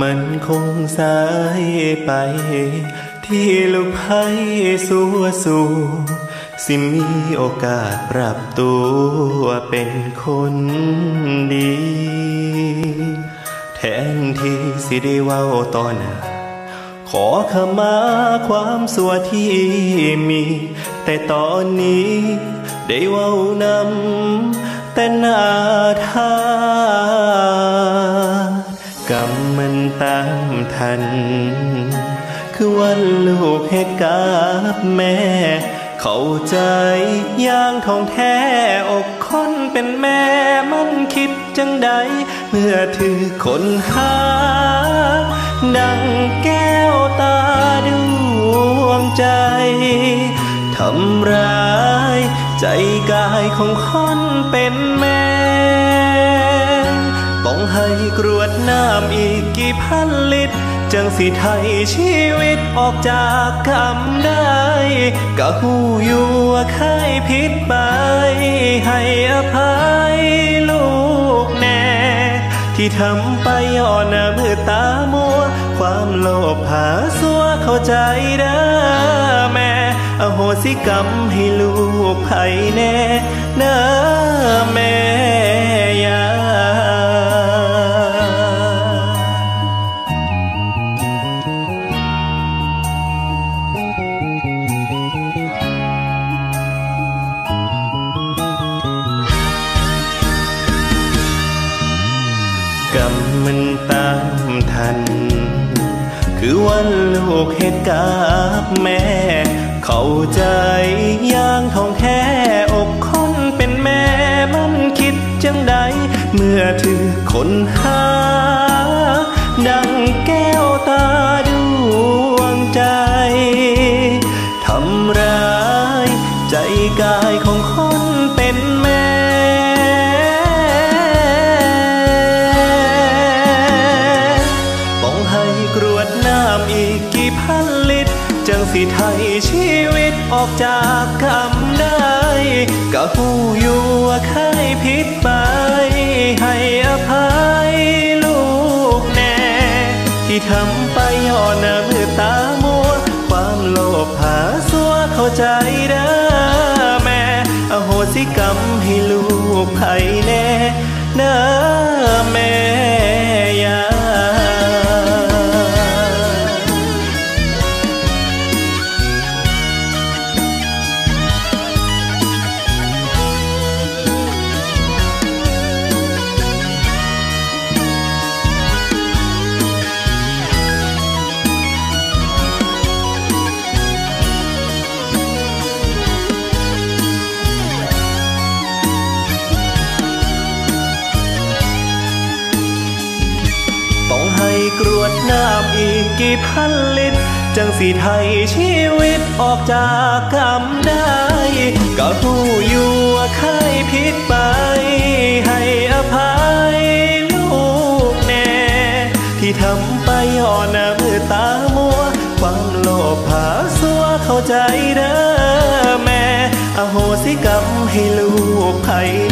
มันคงสายไป ที่ลูกไพ่สู้สู้สิมีโอกาสปรับตัวเป็นคนดี แทนที่สิได้เว้าตอนหน้าขอขมาความสัวที่มี แต่ตอนนี้ได้เว้านำแต่หน้า ทัน คือวันลูกเหตุกับแม่ เข้าใจอย่างทองแท้อกคนเป็นแม่มันคิดจังใด เมื่อถือคนหา ดังแก้วตาดวงใจ ทำร้ายใจกายของคนเป็นแม่ ให้กรวดน้ำอีกกี่พันลิตร จังสิไทยชีวิตออกจากกรรมได้กะหูอยู่ว่าเคยผิดไป ให้อภัยลูกแน่ ที่ทำไปย่อหน้ามือตามัว ความโลภหาสัวเข้าใจเด้แม่ อโหสิกรรมให้ลูกไผแน่เน้อ มันตามทัน คือวันลูกเหตุกับแม่ เข้าใจย่างทองแท้อกคนเป็นแม่มันคิดจังใด เมื่อถือคนหา ดังแก้วตาดวงใจ ทำร้ายใจกายของ ไทยชีวิตออกจากกรรมได้กะหูอยู่ว่าเคยผิดไป ให้อภัยลูกแน่ ที่ทำไปย่อหน้ามือตามัว ความโลภหาสัวเข้าใจเด้แม่ อโหสิกรรมให้ลูกไผแน่เด้ กรวดน้ำอีกกี่พันลิตร จังสีไทยชีวิตออกจากกรรมได้ก็หูอยู่ว่าเคยผิดไป ให้อภัยลูกแน่ ที่ทำไปย่อหน้ามือตามัว ความโลภหาสัวเข้าใจเด้อแม่ อโหสิกรรมให้ลูกไผแน่